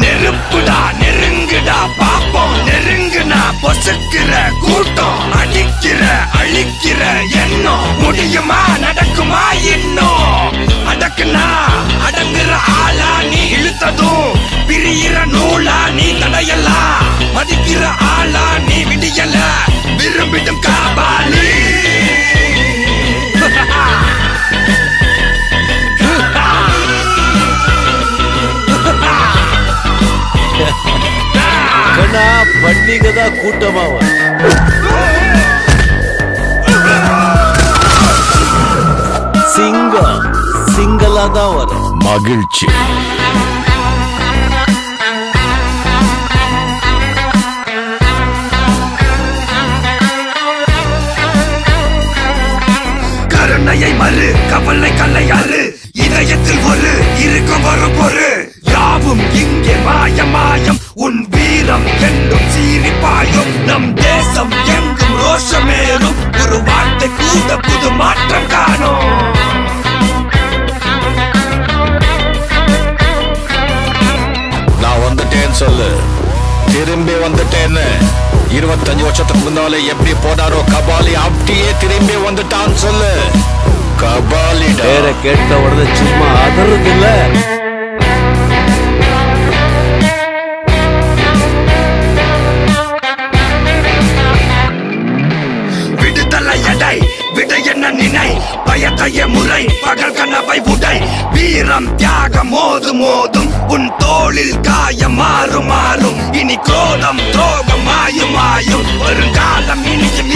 நெருப்புடா நெருங்குடா பாப்போம் நெருங்குனா பொசுக்கிற கூட்டம் அடிக்கிற அழிக்கிற எண்ணம். முடியுமா நடக்குமா இன்னும் அடக்குனா அடங்குற ஆளா நீ இழுத்ததும் பிரியிற நூலா நீ தடையலா? மதிக்கிற ஆளா நீ விடியல? விரும்பிடும் பண்டிகை தான் கூட்டமா வரும் சிங்கம் சிங்கலா தான் வரும் மகிழ்ச்சி. கருணையை மறு கவலை கல்லையாறு. நம் தேசம் எங்கும் ரோஷமேறும். ஒரு வார்த்தை கூட புது மாற்றம் காணும். நான் வந்துட்டேன்னு சொல்லு. திரும்பி வந்துட்டேன்னு. இருபத்தஞ்சு வருஷத்துக்கு முன்னாலே எப்படி போனாரோ கபாலி அப்படியே திரும்பி வந்துட்டான்னு சொல்லு. கபாலிடா. பேரை கேட்ட உடனே சும்மா அதறது இல்ல. விடை விடை என்ன நினை? பயத்தைய முறை பகல் கனவை உடை. வீரம் தியாகம் மோதும் மோதும். உன் தோளில் காயம் மாறும் மாறும். இனி கோலம் துரோகம் மாயும் மாயும். வருங்காலம் இனியும்